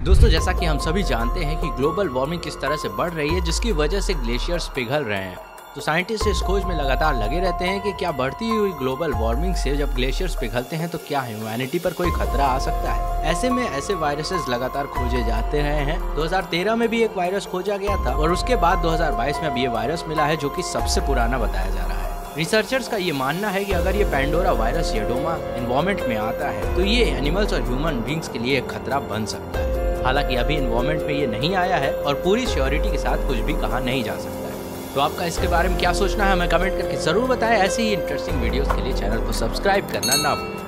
दोस्तों, जैसा कि हम सभी जानते हैं कि ग्लोबल वार्मिंग किस तरह से बढ़ रही है, जिसकी वजह से ग्लेशियर्स पिघल रहे हैं। तो साइंटिस्ट इस खोज में लगातार लगे रहते हैं कि क्या बढ़ती हुई ग्लोबल वार्मिंग से जब ग्लेशियर्स पिघलते हैं तो क्या ह्यूमैनिटी पर कोई खतरा आ सकता है? ऐसे में ऐसे वायरसेस लगातार खोजे जाते रहे हैं। 2013 में भी एक वायरस खोजा गया था, और उसके बाद 2022 में अब ये वायरस मिला है, जो कि सबसे पुराना बताया जा रहा है। रिसर्चर्स का ये मानना है कि अगर ये पेंडोरा वायरस येडोमा इन्वायरमेंट में आता है तो ये एनिमल्स और ह्यूमन बींग्स के लिए एक खतरा बन सकता है। हालाँकि अभी इन्वॉल्वमेंट में ये नहीं आया है और पूरी श्योरिटी के साथ कुछ भी कहा नहीं जा सकता है। तो आपका इसके बारे में क्या सोचना है हमें कमेंट करके ज़रूर बताएँ। ऐसे ही इंटरेस्टिंग वीडियोस के लिए चैनल को सब्सक्राइब करना ना भूलें।